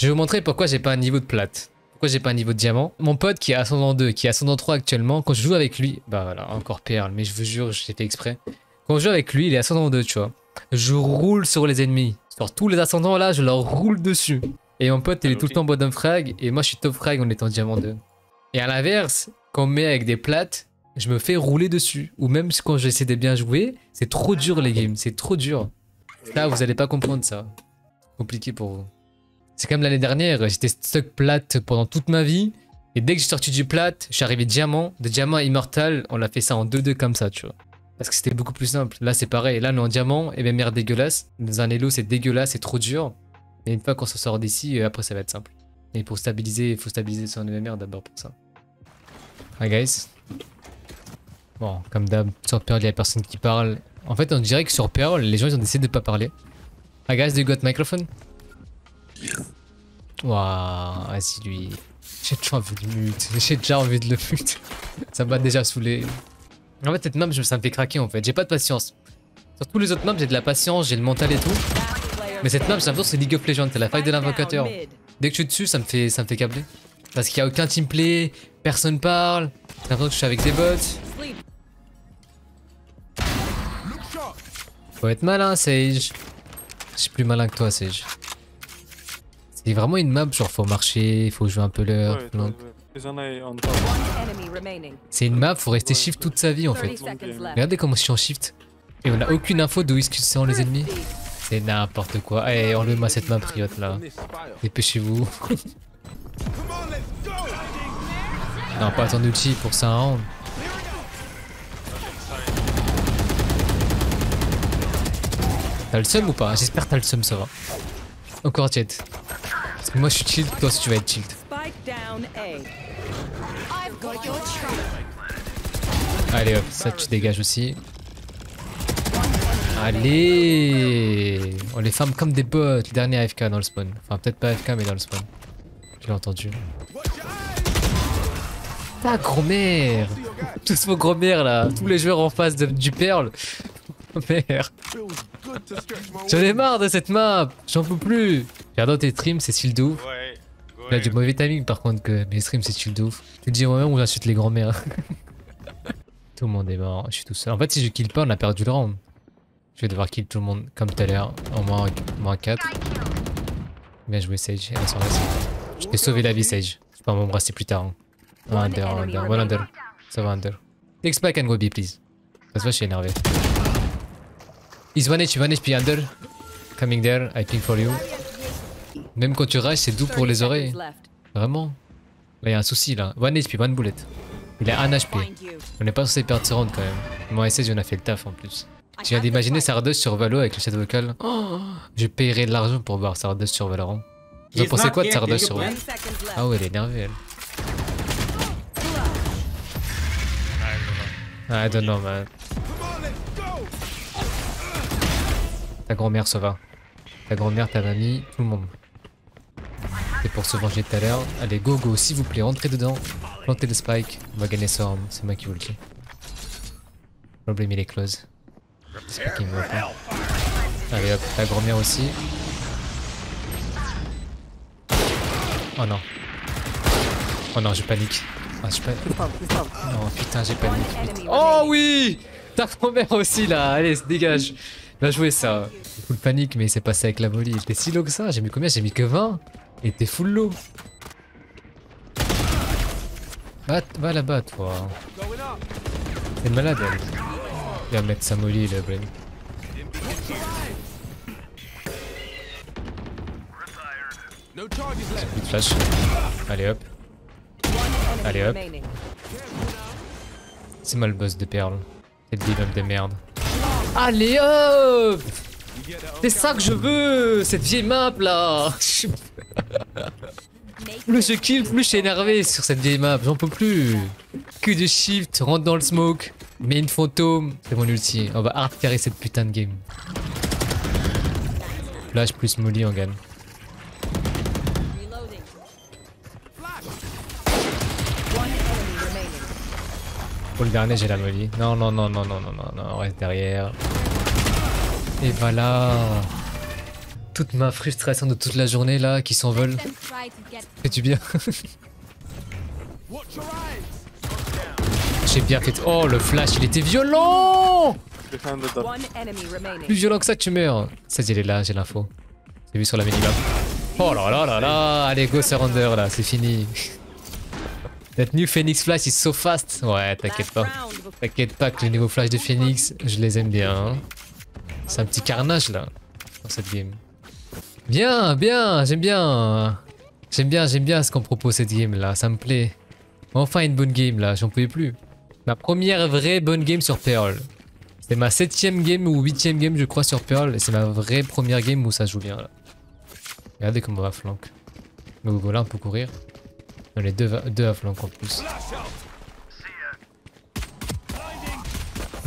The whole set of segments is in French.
Je vais vous montrer pourquoi j'ai pas un niveau de plate. Pourquoi j'ai pas un niveau de diamant. Mon pote qui est ascendant 2, qui est ascendant 3 actuellement, quand je joue avec lui, bah voilà, encore perle, mais je vous jure, j'ai fait exprès. Quand je joue avec lui, il est ascendant 2, tu vois. Je roule sur les ennemis. Sur tous les ascendants là, je leur roule dessus. Et mon pote, il est tout le temps bottom frag, et moi je suis top frag en étant diamant 2. Et à l'inverse, quand on me met avec des plates, je me fais rouler dessus. Ou même quand j'essaie de bien jouer, c'est trop dur les games, c'est trop dur. Là, vous allez pas comprendre ça. Compliqué pour vous. C'est comme l'année dernière, j'étais stuck plate pendant toute ma vie. Et dès que j'ai sorti du plate, je suis arrivé diamant. De diamant à immortal, on l'a fait ça en 2-2 comme ça, tu vois. Parce que c'était beaucoup plus simple. Là, c'est pareil. Là, on en diamant et même merde dégueulasse. Dans un elo, c'est dégueulasse, c'est trop dur. Et une fois qu'on se sort d'ici, euh, après, ça va être simple. Et pour stabiliser, il faut stabiliser son MMR d'abord pour ça. Hi guys. Bon, comme d'hab, sur Pearl, il y a personne qui parle. En fait, on dirait que sur Pearl, les gens, ils ont décidé de pas parler. Hi guys, do you got microphone? Waouh, vas-y lui. J'ai déjà envie de mute. J'ai déjà envie de le mute. ça m'a déjà saoulé. En fait, cette map, ça me fait craquer en fait. J'ai pas de patience. Sur tous les autres maps, j'ai de la patience, j'ai le mental et tout. Mais cette map, j'ai l'impression que c'est League of Legends, c'est la faille de l'invocateur. Dès que je suis dessus, ça me fait, ça me fait câbler. Parce qu'il y a aucun teamplay, personne parle. J'ai l'impression que je suis avec des bots. Faut être malin, Sage. Je suis plus malin que toi, Sage. C'est vraiment une map, genre faut marcher, il faut jouer un peu l'heure. C'est une map, faut rester shift toute sa vie en fait. Regardez comment je suis en shift. Et on a aucune info d'où est-ce que sont les ennemis. C'est n'importe quoi. Eh, enlevez-moi cette map Riot là. Dépêchez-vous. non, pas ton ulti pour ça un round. T'as le seum ou pas? J'espère que t'as le seum, ça va. Encore jet. Parce que moi je suis chill, toi si tu vas être chill. Allez hop, ça tu dégages aussi. Allez On les farm comme des bots, le dernier AFK dans le spawn. Enfin peut-être pas AFK mais dans le spawn. J'ai entendu. Ta grand-mère Tous vos grand-mères là, tous les joueurs en face de, du Perle. Merde. J'en ai marre de cette map, j'en peux plus. J'adore tes streams, c'est style de ouf. Il a du mauvais timing par contre que mes streams c'est style de ouf. Tu dis moi-même ou j'insulte les grands-mères. tout le monde est mort, je suis tout seul. En fait si je kill pas on a perdu le round. Je vais devoir kill tout le monde comme tout à l'heure, en moins, moins 4. Bien joué Sage, elle s'en Je t'ai sauvé la vie Sage. Je peux m'embrasser plus tard. Hein. Un under, un under, one under. Ça va under. Next back and go B please. Ça se voit je suis énervé. He's one HP, one HP under. Coming there, I ping for you. Même quand tu rush, c'est doux pour les oreilles. Vraiment. Là, y a un souci là. One HP, one bullet. Il a un HP. On n'est pas censé perdre ce round quand même. Moi Sage, on a fait le taf en plus. Tu viens d'imaginer Sardos sur Valo avec le chat vocal oh, Je paierais de l'argent pour voir Sardos sur Valorant. Vous en pensez quoi de Sardos sur Valorant Ah ouais, elle est énervée elle. I don't know man. Ta grand-mère ça va. Ta grand-mère, ta mamie, tout le monde. C'est pour se venger tout à l'heure. Allez, go, go, s'il vous plaît, rentrez dedans. Plantez le spike. On va gagner ce round. C'est moi qui vous le dis. Problème, il est close. J'espère qu'il me pas. Allez hop, ta grand-mère aussi. Oh non. Oh non, je panique. Ah, je panique. Oh putain, j'ai panique. Oh oui Ta grand-mère aussi là, allez, se dégage. Bien joué ça. Full panique, mais c'est passé avec la molly. Il était si low que ça. J'ai mis combien? J'ai mis que 20. Et t'es full low. Va, va là-bas, toi. T'es malade, elle. Il va mettre sa molly, le brain. Plus de flash. Allez hop. Allez hop. C'est moi le boss de perle. C'est le de merde. Allez hop C'est ça que je veux Cette vieille map là Plus je kill, plus je suis énervé sur cette vieille map, j'en peux plus Que de shift, rentre dans le smoke, mets une fantôme, c'est mon ulti, on va hard carrer cette putain de game. Flash plus molly, on gagne. Pour le dernier, j'ai la molly. Non, non, non, non, non, non, non, non, on reste derrière. Et voilà toute ma frustration de toute la journée là qui s'envole. Fais du bien. J'ai bien fait. Oh le flash, il était violent. Plus violent que ça, tu meurs. Ça, il est là, j'ai l'info. J'ai vu sur la minimap. Oh là là là là Allez, go surrender là, c'est fini. That new Phoenix Flash is so fast. Ouais, t'inquiète pas. T'inquiète pas que les nouveaux flash de Phoenix, je les aime bien. C'est un petit carnage là, dans cette game. Bien, bien, j'aime bien. J'aime bien, j'aime bien ce qu'on propose cette game là, ça me plaît. Enfin une bonne game là, j'en pouvais plus. Ma première vraie bonne game sur Pearl. C'est ma septième game ou huitième game je crois sur Pearl et c'est ma vraie première game où ça joue bien là. Regardez comment on va flank. Donc voilà, on peut courir. On est deux, deux à flank en plus.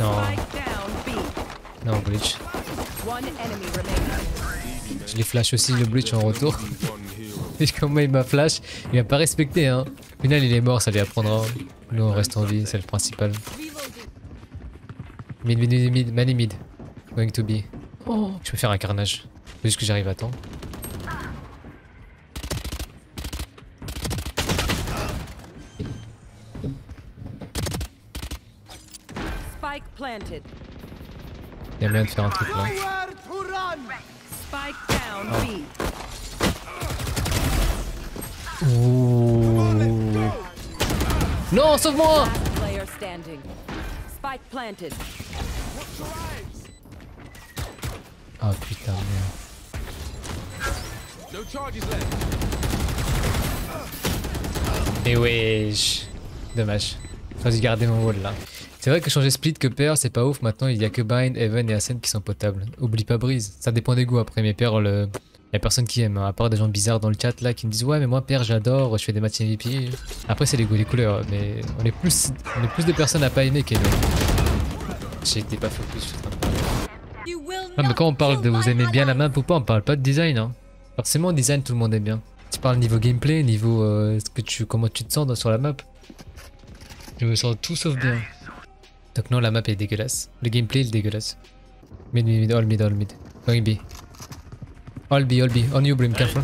Non. Non, glitch. Je les flash aussi le bleach en retour. Et comment il m'a flash, il m'a pas respecté hein. Au final il est mort, ça lui apprendra. Nous on reste en vie, c'est le principal. Mid, mid, mid, mid, many mid. Going to be. Oh, je peux faire un carnage. Juste que j'arrive à temps. Spike planted. Y a moyen de faire un truc là. Down B. Ouh. Non, sauve-moi. Ah putain, merde. No charges left. Et wesh. Dommage. Faut dû garder mon wall là. C'est vrai que changer split que pair c'est pas ouf maintenant il y a que Bind, Even et Ascent qui sont potables. Oublie pas Breeze. Ça dépend des goûts après mais pair le... Y a personne qui aime, hein, à part des gens bizarres dans le chat là qui me disent ouais mais moi pair j'adore, je fais des matchs MVP. Après c'est les goûts, les couleurs, mais on est plus on est plus de personnes à pas aimer qu'à J'étais pas focus, Non mais quand on parle de vous aimez bien la map ou pas, on parle pas de design hein. Forcément design tout le monde aime bien. Tu parles niveau gameplay, niveau euh, ce que tu comment tu te sens sur la map. Je me sens tout sauf bien. Donc non la map est dégueulasse. Le gameplay est dégueulasse. Mid mid mid all mid all mid. Going B. All B all B. On you Brim careful.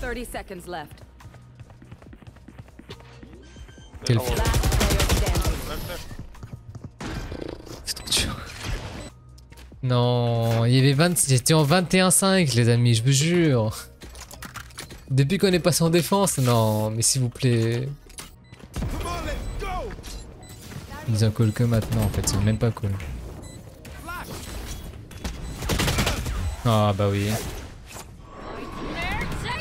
Thirty seconds left. Quel left. C'est trop dur. Non, il y avait 20... J'étais en 21-5 les amis, je vous jure. Depuis qu'on est passé en défense, non, mais s'il vous plaît. Ils ont cool que maintenant en fait, c'est même pas cool. Ah bah oui.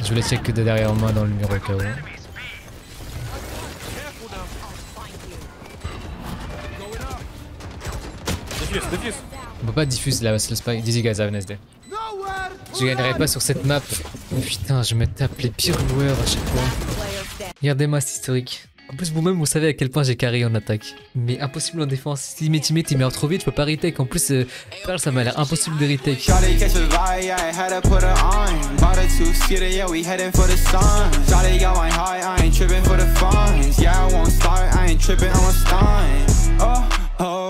Je voulais check que de derrière moi dans le mur au cas où. Diffuse, diffuse. On peut pas diffuser la, spike. Dizzy guys, have a nice day. Je gagnerai pas sur cette map. Oh, putain, je me tape les pires joueurs à chaque fois. Regardez-moi cet historique. En plus, vous-même, vous savez à quel point j'ai carré en attaque. Mais impossible en défense. Si mes teammates ils meurent trop vite, je peux pas retake. En plus, euh, ça m'a l'air impossible de retake. Oh,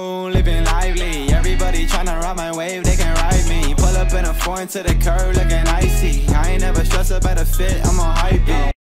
living lively. Everybody tryna ride my wave, they can ride me. Pull up in a foreign to the curb looking icy. I ain't never stressed about a fit, I'm on hype.